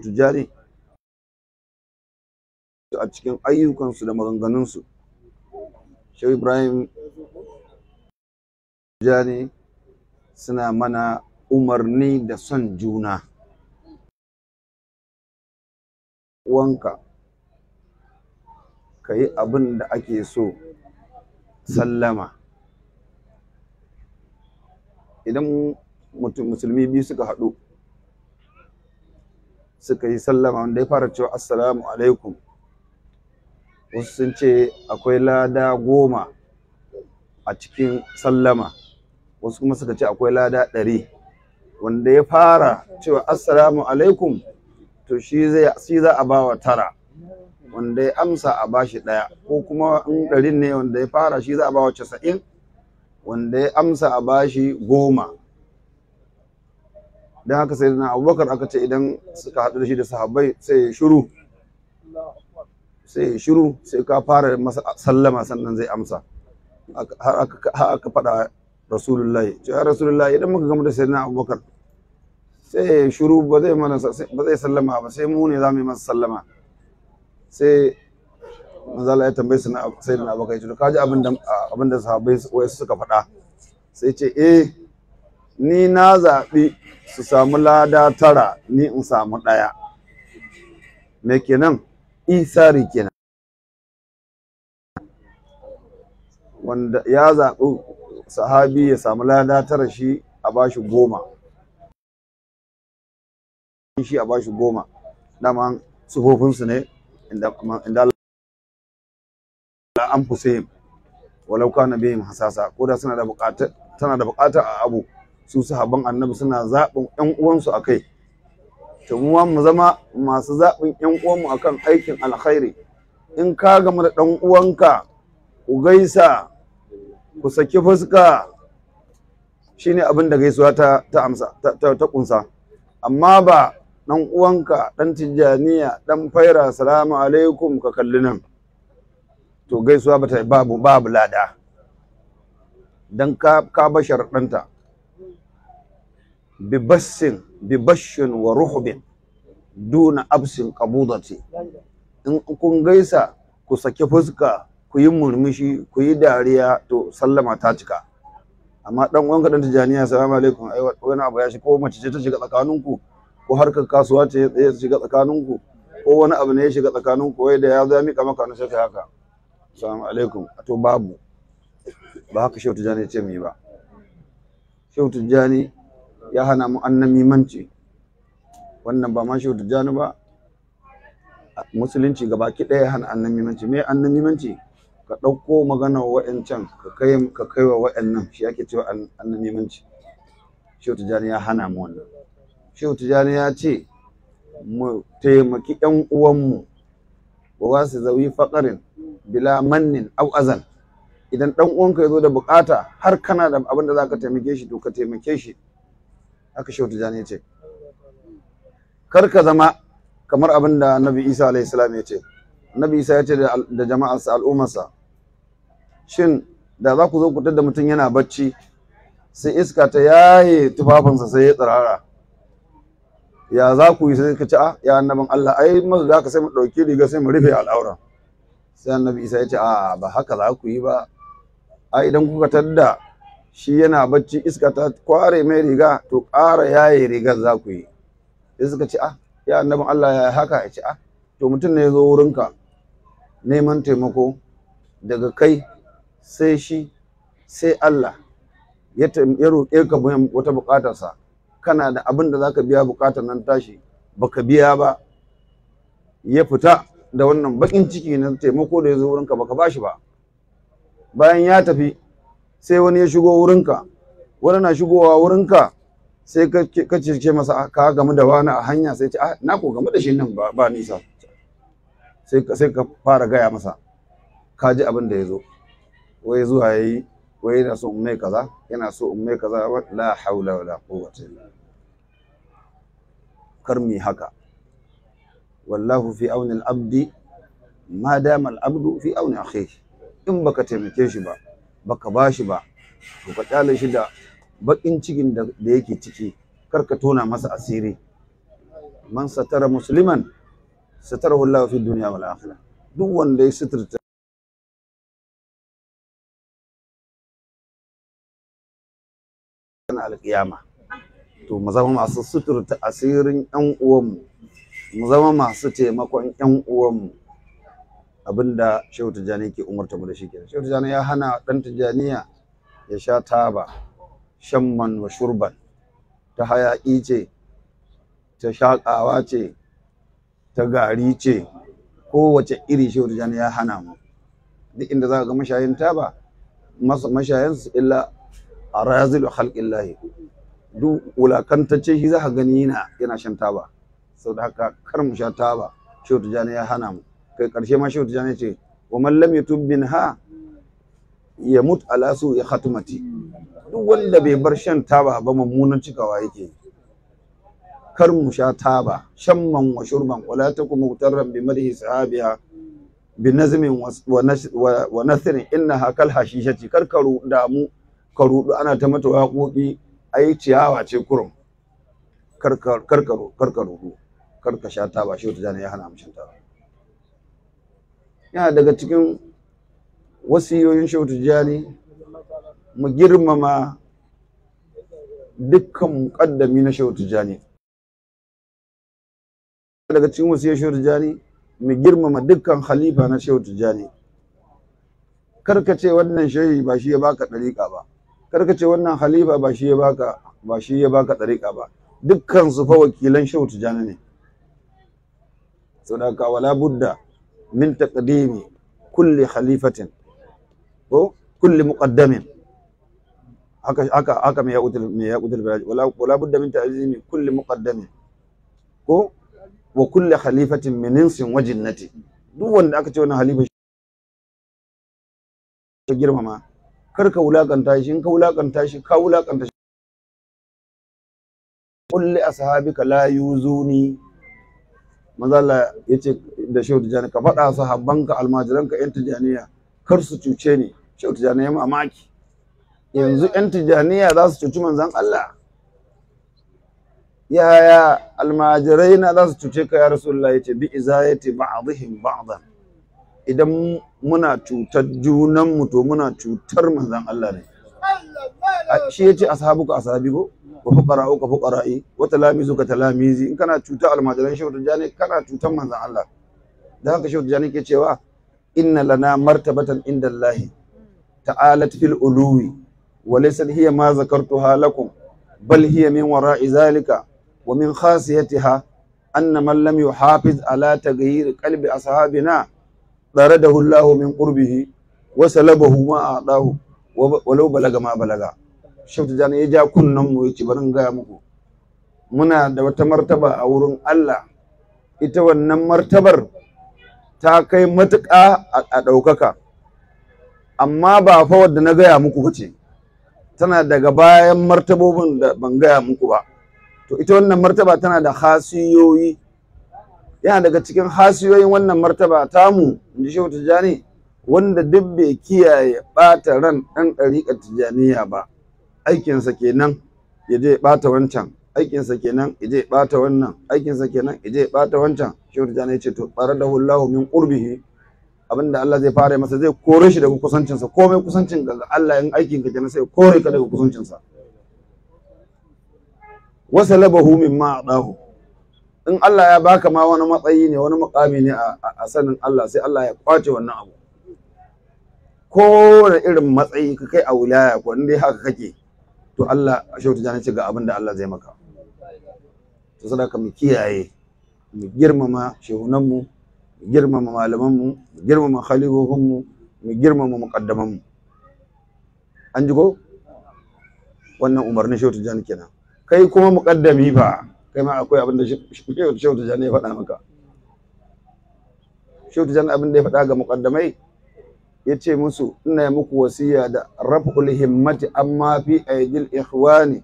tujari a cikin ayyukansu da maganganunsu. Shehu ibrahim tujari suna mana umarni da son juna. Wanka ka yi abin da ake so sallama. Idan musulmi biyu suka haɗu suka yi sallama wanda ya fara cewa assalamu alaikum. Wasu sun ce akwai lada goma a cikin sallama. Wasu kuma suka ce akwai lada ɗari. Wanda ya fara cewa assalamu alaikum to shi za a bawa tara. Wanda ya amsa a bashi ɗaya. Ko kuma in ɗarin ne wanda ya fara shi za a bawa casa'in. Wanda ya amsa a bashi goma. Don haka sai na abubakar aka ce idan suka haɗu da shi da sahabbai sai ya shiru. Sai ya shiru sai ka fara masa sallama sannan zai amsa. Har aka faɗa rasulullahi. Ce ya rasulullahi idan muka gama da sai na abubakar sai ya shiru ba zai mana ba zai sallama ba sai mu ne za mu yi masa sallama. Sai manzala ya tambaye su na sai da abubakar ya ce abin da abin da sahabbai suka faɗa? Sai ce eh. Ni na zaɓi su samu lada tara ni in samu ɗaya. Me kenan? Isari kenan. Wanda ya zaɓi sahabi ya samu lada tara shi a bashi goma. Shi a bashi goma. Dama sufofinsu ne inda an fusihim walau kana bihim hasasa ko da suna da buƙata tana da buƙata a abu. Su sahabban annabi suna zaɓin ƴan uwansu akai to mu mu zama masu zaɓin ƴan uwanmu akan aikin alkhairi. In ka gama da ɗan uwanka ku gaisa ku saki fuska shine abin da gaisuwa ta ta amsa ta, ta, kunsa amma ba ɗan uwanka ɗan tijjaniya ɗan faira salamu alaikum ka kalli nan to gaisuwa bata babu babu lada. Dan ka ka bashar ɗanta bibassin bibashin wa ruhbin duna absin qabudati in kun gaisa ku saki fuska ku yi murmushi ku yi dariya to sallama ta cika amma dan uwanka dan tijaniya assalamu alaikum ai wani abu ya shi ko mace ce ta shiga tsakaninku ko harkar kasuwa ce ya shiga tsakaninku ko wani abu ne ya shiga tsakaninku wai da ya zo ya mika maka na haka assalamu alaikum to babu ba haka shehu tijani ce mu yi ba shehu tijani ya hana mu annamimanci wannan ba ma shehu tijjani ba. Musulunci gaba ki ɗaya hana annamimanci me annamimanci ka ɗauko magana wa'ancan ka kai ka kai wa wa'annan shi ake cewa annamimanci shehu tijjani ya hana mu wannan. Shehu tijjani ya ce mu taimaki ƴan uwanmu wa wasu zawi faƙarin bila mannin au azan idan ɗan uwanka ya zo da buƙata har kana da abin da za ka taimake shi to ka taimake shi. Haka shehu tijjani ya ce kar ka zama kamar abin da nabi isa alayhi salam ya ce. Nabi isa ya ce da jama'arsa al'ummarsa shin da za ku zo ku da mutum yana bacci sai iska ta yaye tufafinsa sai ya tsirara? Ya za ku yi? Sai ka ce a ya annabin Allah ai muka ga ka sai mu ɗauki riga sai mu rufe al'aura sai annabi isa ya ce a ba haka za ku yi ba. A idan kuka tadda shi yana bacci iska ta kware mai riga to ƙara yaye rigar za ku yi. Sai suka ce ah ya annabin Allah ya haka? Ya ce ah to mutum ne ya zo wurinka neman taimako daga kai sai shi sai Allah ya roƙe ka wata buƙatarsa. Kana da abin da zaka biya buƙatar nan tashi baka biya ba. Ya fita da wannan baƙin ciki na taimako da ya zo wurinka baka bashi ba. Bayan ya tafi sai wani ya shigo wurinka. Wani na shigowa wurinka sai ka ce masa ka gamu da wani a hanya. Sai ce ah na ko gamu da shi nan ba nisa. Sai ka fara gaya masa. Ka ji abin da ya zo. Wai zuwa ya yi wai yana so in mai kaza yana so in mai kaza. La haula wala quwwata illa kar mi haka. Wallahu fi auni al-abdi ma dama al-abdu fi auni akhihi. In baka taimake shi ba baka bashi ba to ka ƙyale shi da bakin cikin da yake ciki. Kar ka tona masa asiri. Man satara musliman satarahu Allah fi dunya wal akhirah. Duk wanda ya suturta na alƙiyama to mu zama masu suturta asirin ƴan uwanmu mu zama masu taimakon ƴan uwanmu. Abin da Shehu Tijjani ke umarta mu da shi kenan. Shehu Tijjani ya hana ɗan Tijjaniya ya sha taba shamman wa shurban ta hayaƙi ce ta shaƙawa ce ta gari ce. Kowace iri Shehu Tijjani ya hana mu. Duk inda za ga mashayin taba mashayansu illa a razilu halƙillahi duk wulakantacce shi za ka gani yana shan taba. Sau da haka kar mu sha taba. Shehu tijjani ya hana mu. Kai ƙarshe ma shehu tijjani ce wa man lam yatub minha ya mut ala su ya khatmati. Duk wanda bai bar shan taba ba mummunan cikawa yake kar mu sha taba shamman wa shurban wala takum mutarran bi madhi sahabiha bi nazmin wa nasrin innaha kal hashishati. Kar ka damu ka rudu ana ta mata waƙoƙi ai ciyawa ce kurum. Karka rudu kar ka sha taba. Shi wata jana ya hana mushin taba. Yana daga cikin wasiyoyin shehu tijjani mu girmama dukkan muƙaddami na shehu tijjani. Daga cikin wasiyoyin shehu tijjani mu girmama dukkan khalifa na shehu tijjani. Karka ce wannan shehi ba shi ya baka ɗariƙa ba. Karka ce wannan halifa ba shi ya baka ba shi ya baka ɗariƙa ba. Dukkan su fa wakilan shehu tijjani ne. Saboda wala budda min taqdimi kulli khalifatin ko kulli muqaddamin. Haka haka haka me ya udul me ya udul wala wala budda min ta'zimi kulli muqaddamin ko wa kulli khalifatin min insin wa jinnati. Duk wanda aka ce wannan halifa shi girmama kar ka wulaƙanta shi. In ka wulaƙanta shi ka wulaƙanta shi. Kulli ashabika la yuzuni. Manzo Allah ya ce da Shehu Tijani ka faɗa sahabbanka almajiranka yan Tijaniya kar su cuce ni. Shehu Tijani ya mamaki. Yanzu yan Tijaniya za su cuci manzon Allah. Yaya almajirai na za su cuce ka ya Rasulullah? Yace bi izayati ba'dihim ba'dan. Idan muna cutar junanmu to muna cutar manzon Allah ne. Shi ya ce ashabuka ashabi ko? wa fuqara'uka fuqara'i wa talamizuka talamizi. In kana cuta almajiran shehu tijani kana cutan manzon Allah. Da haka shehu tijani ke cewa inna lana martabatan inda Allah ta'alat fil uluwi wa laysa hiya ma zakartuha lakum bal hiya min wara'i zalika wa min khasiyatiha anna man lam yuhafiz ala taghyir qalbi ashabina daradahu Allah min qurbihi wa salabahu ma a'dahu walau balaga ma balaga. Shafta jani ya ja kunnen mu ya ce bari muku. Muna da wata martaba a wurin Allah. Ita wannan martabar ta kai matuƙa a ɗaukaka. Amma ba fa wadda na gaya muku ce. Tana daga bayan martabobin da ban gaya muku ba. To ita wannan martaba tana da hasiyoyi. Yana daga cikin hasiyoyin wannan martaba tamu in ji shehu tijjani wanda duk bai kiyaye ɓata ran ɗan ɗariƙar tijjaniya ba. Aikinsa kenan ya je ɓata wancan aikinsa kenan ya je ɓata wannan aikinsa kenan ya je ɓata wancan. Shehu tijjani ya ce to tsare da hullahu min qurbihi. Abinda Allah zai fara masa zai kore shi daga kusancinsa. Komai kusancin ga Allah in aikin ka kenan sai kore ka daga kusancinsa. Wasa labahu mimma adahu in Allah ya baka ma wani matsayi ne wani mukami ne a sanin Allah sai Allah ya ƙwace wannan abu. Ko da irin matsayi ka kai a wilaya ko dai haka kake to Allah a shautu jana ce ga abin da Allah zai maka. To sadaka mu kiyaye mu girmama shehunanmu mu girmama malamanmu mu girmama khalifofinmu mu girmama muqaddamanmu. An ji ko? Wannan umarnin shautu jana kenan. Kai kuma muqaddami fa kai ma akwai abin da shautu jana ya faɗa maka. Shautu jana abin da ya faɗa ga muqaddamai ya ce musu ina muku wasiya da raf'ul himmati amma fi aidil ikhwani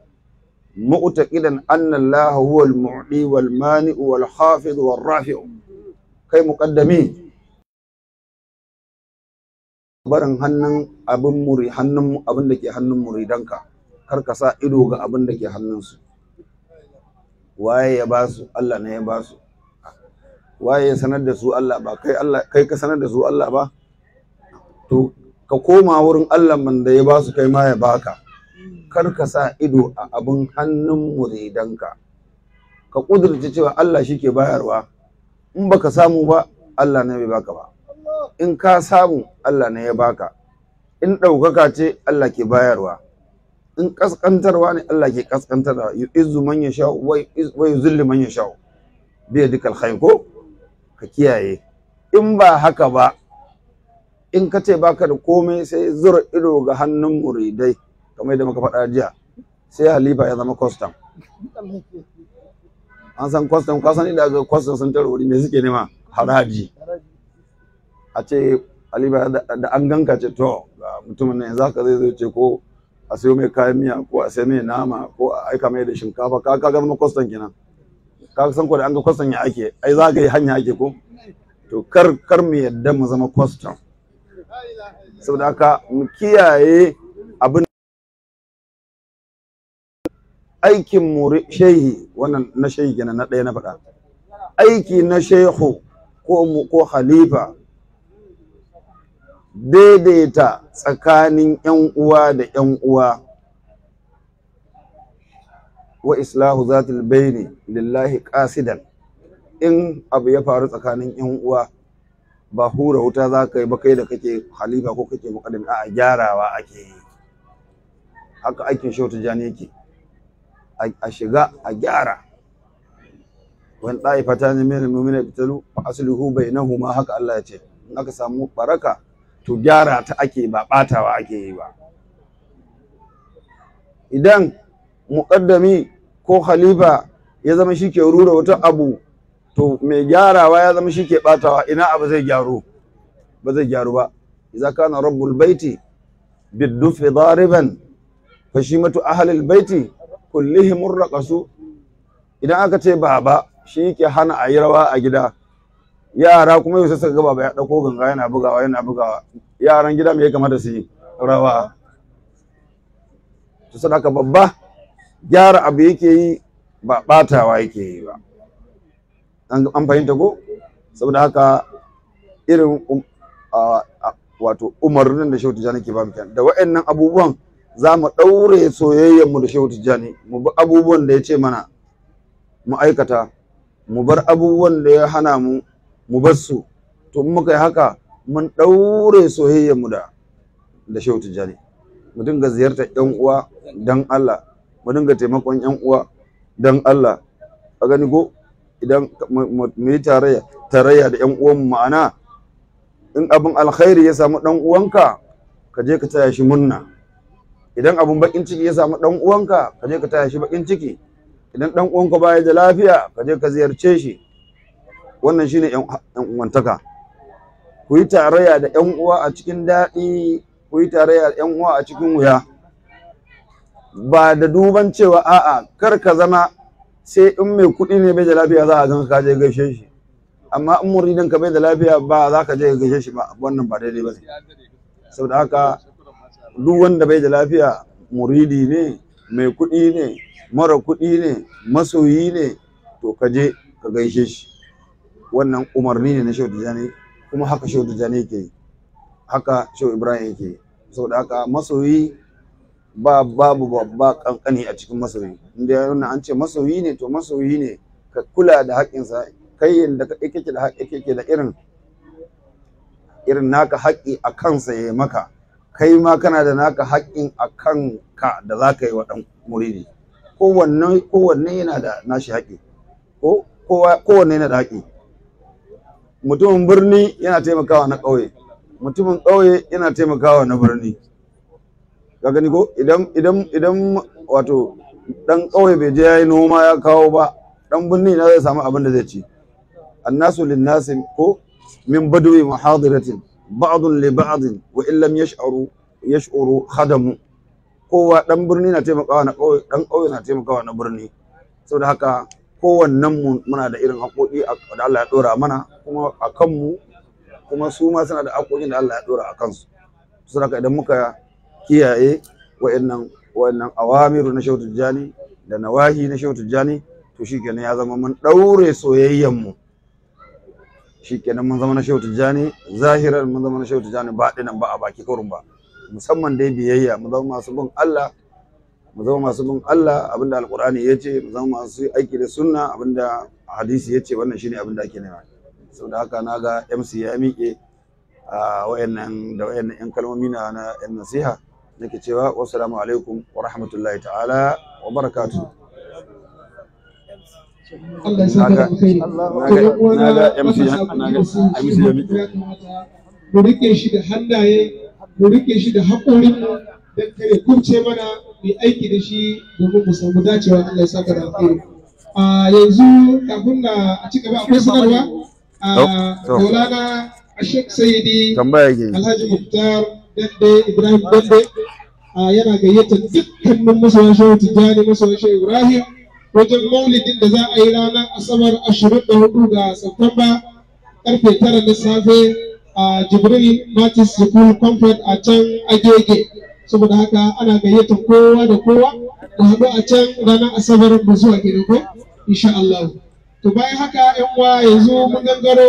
mu'taqidan anna Allah huwa al-mu'ti wal mani'u wal hafiz wal rafi'u. Kai muqaddami barin hannun abin muri hannun abin da ke hannun muridanka. Kar ka sa ido ga abin da ke hannunsu. Waye ya ba su? Allah ne ya ba su. Waye ya sanar da su Allah ba? Kai Allah kai ka sanar da su Allah ba? To ka koma wurin Allah man da ya ba su kai ma ya baka kar ka sa ido a abin hannun muridanka. Ka kudurce cewa Allah shi ke bayarwa. In baka samu ba Allah ne bai baka ba. In ka samu Allah ne ya baka in ɗaukaka ce Allah ke bayarwa. In kaskantarwa ne Allah ke kaskantarwa yu'izzu man yasha wa yuzillu man yasha bi yadikal khayr ko? Ka kiyaye. In ba haka ba in ka ce baka da komai sai zura ido ga hannun muridai kamar yadda muka faɗa jiya. Sai halifa ya zama custom an san custom ka san inda ga custom sun tare wuri me suke nema? Haraji. A ce halifa da an ganka ce to ga mutumin nan zaka zai zo ce ko a sayo mai kayan miya ko a sayo mai nama ko a aika mai da shinkafa. Ka ka zama custom kenan. Ka san ko da an ga custom ya ake ai za ka yi hanya ake ko? To kar kar mu yadda mu zama custom saboda haka mu kiyaye abin aikin muri shehi wannan na shehi kenan na ɗaya na faɗa. Aiki na shehu ko ko khalifa daidaita tsakanin yan uwa da yan uwa. Wa islahu zatul baini lillahi qasidan. In abu ya faru tsakanin yan uwa ba hura wuta za ka yi ba kai da kake halifa ko kake muqaddim a gyarawa ake yi. Haka aikin shehu tijani yake. A shiga a gyara. Wani ɗa'ifata ne mai nomina fitalu fa aslihu bainahuma haka Allah ya ce. In aka samu baraka to gyara ta ake ba ɓatawa ake yi ba. Idan muƙaddami ko khalifa ya zama shi ke rura wata abu to mai gyarawa ya zama shi ke ɓatawa ina abu zai gyaru? Ba zai gyaru ba. Idza kana rabbul baiti biddufi dariban fashimatu ahlil baiti kullihim raqasu. Idan aka ce baba shi ke hana a yi rawa a gida. Yara kuma yau suka ga baba ya ɗauko ganga yana bugawa yana bugawa. Yaran gida me ya kamata su yi? Rawa. To sadaka babba gyara abu yake yi ba batawa yake yi ba. An fahimta ko? Saboda haka irin wato umarnin da shehu tijjani ke ba mu da wa'annan abubuwan za mu ɗaure soyayyarmu da shehu tijjani. Mu bi abubuwan da ya ce mana mu aikata mu bar abubuwan da ya hana mu mu bar su. To in muka yi haka mun ɗaure soyayyarmu da da shehu tijjani. Mu dinga ziyartar yan uwa dan Allah. Mu dinga taimakon yan uwa dan Allah. A gani ko? Idan mu yi tarayya tarayya da yan uwan ma'ana in abin alkhairi ya samu dan uwanka ka je ka taya shi murna. Idan abun bakin ciki ya samu dan uwanka ka je ka taya shi bakin ciki. Idan dan uwanka baya da lafiya ka je ka ziyarce shi. Wannan shine yan uwantaka. Ku yi tarayya da yan uwa a cikin daɗi ku yi tarayya da yan uwa a cikin wuya. Ba da duban cewa a'a kar ka zama sai in mai kuɗi ne bai da lafiya za a gan ka je gaishe shi. Amma in muridin ka bai da lafiya ba za ka je gaishe shi ba wannan ba daidai ba saboda haka duk wanda bai da lafiya muridi ne mai kuɗi ne mara kuɗi ne masoyi ne to ka je ka gaishe shi. Wannan umarni ne na shehu tijjani kuma haka shehu tijjani yake yi. Haka shehu ibrahim yake yi. Saboda haka masoyi ba babu babba kankani a cikin masoyi. Inda ya nuna an ce masoyi ne to masoyi ne ka kula da haƙƙinsa. Kai yadda kake da haƙƙi da irin irin naka haƙƙi a kansa ya maka. Kai ma kana da naka haƙƙin a kanka da za ka yi wa ɗan muridi. Kowanne yana da nashi haƙƙi. Ko kowanne yana da haƙƙi. Mutumin birni yana taimakawa na ƙauye. Mutumin ƙauye yana taimakawa na birni. Ka gani ko? Idan idan idan wato ɗan ƙauye bai je ya yi noma ya kawo ba ɗan birni na zai samu abin da zai ci. Annasu linnasi ko min badwi muhadiratin ba'dun li ba'din wa in lam yash'uru yash'uru khadamu. Kowa dan birni na taimakawa na kauye dan kauye na taimakawa na birni. Saboda haka kowannen mu muna da irin haƙoƙi da Allah ya dora mana kuma a kanmu kuma su ma suna da haƙoƙin da Allah ya dora a kansu. Saboda haka idan muka kiyaye wa'annan wa'annan awamiru na Shehu Tijjani da nawahi na Shehu Tijjani to shikenan ya zama mun daure soyayyen mu shikenan mun zama na shehu tijjani zahiran mun zama na shehu tijjani baɗinan ba a baki kurun ba. Musamman dai biyayya mu zama masu bin Allah mu zama masu bin Allah abin da alqur'ani ya ce mu zama masu aiki da sunna abin da hadisi ya ce wannan shine abin da ake nema. Saboda haka na ga MC ya miƙe a wayannan da wayannan yan kalmomi na na nasiha. Nake cewa wassalamu alaikum wa rahmatullahi ta'ala wa barakatuh Allah ya saka da alkhairi. na ga MC ya- na ga MC ya miƙe Mu riƙe shi da hannaye, mu riƙe shi da haƙorin mu don kare kubce mana mu aiki da shi domin mu samu dacewa Allah ya saka da alkhairi. A yanzu kafin na a ci gaba akwai sanarwa to. Maulana Ashek Sayyidi Alhaji Muktar Dande Ibrahim Dande yana gayyatar dukkanin masoyan Shehu Tijjani masoyan Shehu Ibrahim wajen maulidin da za a yi ranar Asabar 24 ga Satumba ƙarfe 9 na safe a Jibril Matis School Comfort a can Agege. Saboda haka ana gayyatar kowa da kowa da haɗu a can ranar Asabar da zuwa kenan ko insha Allah. To bayan haka 'yan uwa yanzu mun gangaro